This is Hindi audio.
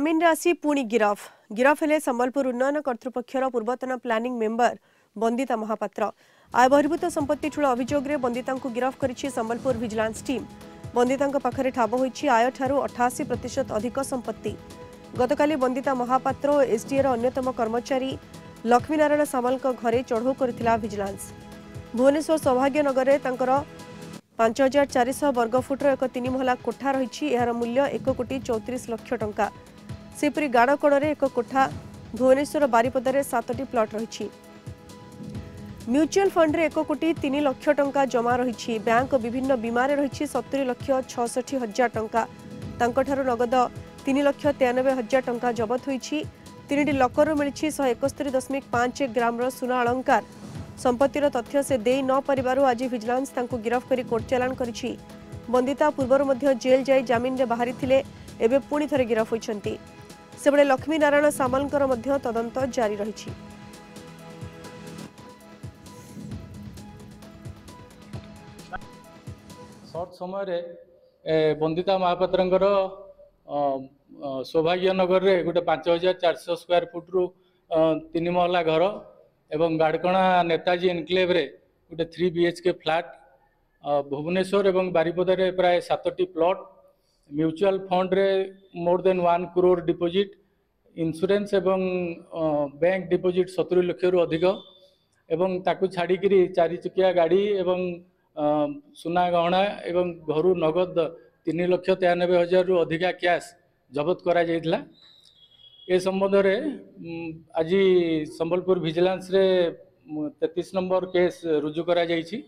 जमीन राशि पुणी गिरफ गिरफ हेले संबलपुर उन्नयन कर्तृपक्षर पूर्वतन प्लानिंग मेंबर बंदिता महापात्र आय बहिर्भूत संपत्ति ठूल अभोग बंदिता गिरफ कर संबलपुर भिजिलांस टीम बंदिता ठाब हो आय ठार् अठाशी प्रतिशत अधिक संपत्ति गतल बंदिता महापात्र एसडीएर अन्यतम कर्मचारी लक्ष्मीनारायण सामल घर चढ़ऊ कर भिजिलांस भुवनेश्वर सौभाग्यनगर तर पांच हजार चार वर्ग वर्गफुट्र एक तीन महला कोठा रही मूल्य एक कोटी चौतीस लक्ष टा ସେହିପରି ଗାଡ଼କଡ଼ରେ ଏକ କୋଠା ଭୁବନେଶ୍ୱର ବାରିପଦାରେ ସାତଟି ପ୍ଲଟ୍ ରହିଛି ମ୍ୟୁଚୁଆଲ୍ ଫଣ୍ଡରେ ଏକ କୋଟି ତିନି ଲକ୍ଷ ଟଙ୍କା ଜମା ରହିଛି ବ୍ୟାଙ୍କ ବିଭିନ୍ନ ବୀମାରେ ରହିଛି ସତୁରି ଲକ୍ଷ ଛଅଷଠି ହଜାର ଟଙ୍କା ତାଙ୍କଠାରୁ ନଗଦ ତିନି ଲକ୍ଷ ତେୟାନବେ ହଜାର ଟଙ୍କା ଜବତ ହୋଇଛି ତିନିଟି ଲକରରୁ ମିଳିଛି ଶହେ ଏକସ୍ତରୀ ଦଶମିକ ପାଞ୍ଚ ଗ୍ରାମର ସୁନା ଅଳଙ୍କାର ସମ୍ପତ୍ତିର ତଥ୍ୟ ସେ ଦେଇ ନ ପାରିବାରୁ ଆଜି ଭିଜିଲାନ୍ସ ତାଙ୍କୁ ଗିରଫ କରି କୋର୍ଟ ଚାଲାଣ କରିଛି ବନ୍ଦିତା ପୂର୍ବରୁ ମଧ୍ୟ ଜେଲ୍ ଯାଇ ଜାମିନରେ ବାହାରିଥିଲେ ଏବେ ପୁଣି ଥରେ ଗିରଫ ହୋଇଛନ୍ତି ସେଭଳି ଲକ୍ଷ୍ମୀନାରାୟଣ ସାମଲଙ୍କର ମଧ୍ୟ ତଦନ୍ତ ଜାରି ରହିଛି ସର୍ଟ ସମୟରେ ବନ୍ଦିତା ମହାପାତ୍ରଙ୍କର ସୌଭାଗ୍ୟ ନଗରରେ ଗୋଟେ ପାଞ୍ଚ ହଜାର ଚାରିଶହ ସ୍କୋୟାର ଫୁଟ୍ରୁ ତିନି ମହଲା ଘର ଏବଂ ଗାଡ଼କଣା ନେତାଜୀ ଏନକ୍ଲେଭ୍ରେ ଗୋଟେ three B H K flat Bhubaneswar ଏବଂ ବାରିପଦାରେ ପ୍ରାୟ ସାତଟି ପ୍ଲଟ୍ म्यूचुआल फंड रे more than one crore deposit insurance एवं बैंक डिपोजिट सतुरी लक्ष रु अधिक छाड़ी चारिचकिया गाड़ी एवं सुना गहना एवं घर नगद तीन लक्ष तेयानबे हजार रु अधिका क्या जबत कर संबंध में आज संबलपुर भिजिलांस तेतीस नंबर केस रुजु कराई